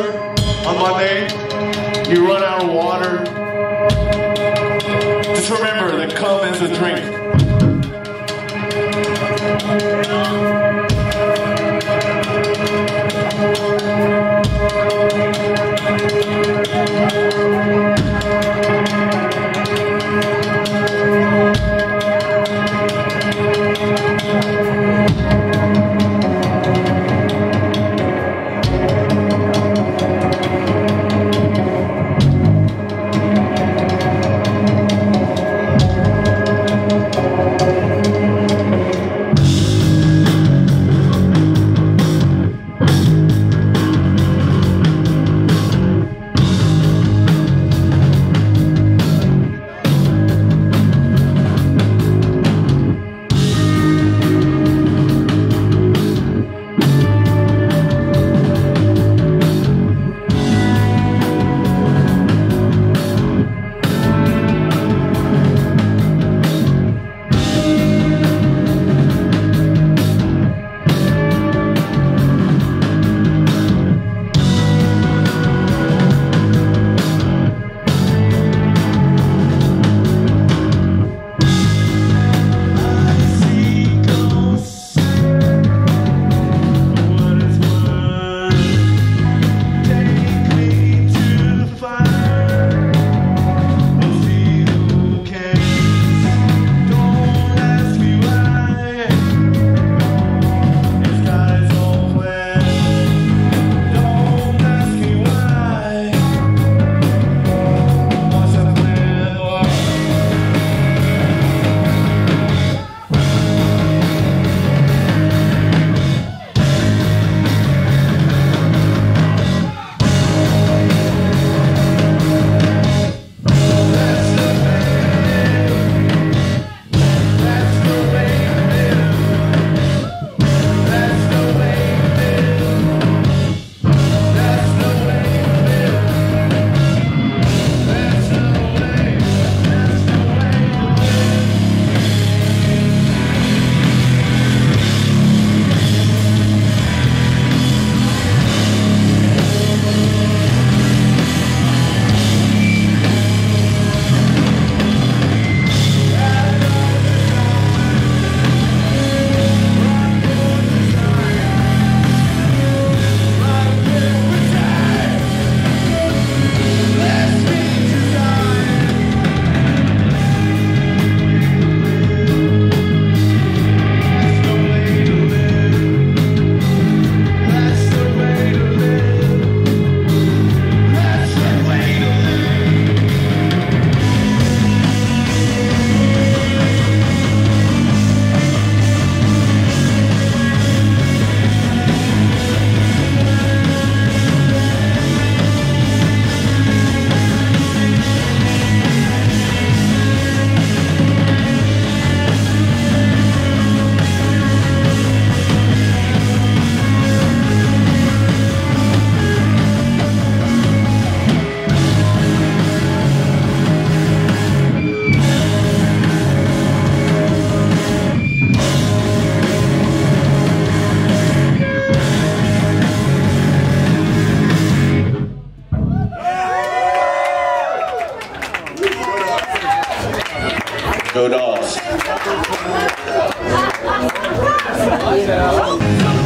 On Monday, you run out of water, just remember that come is a drink. Go dogs. Oh,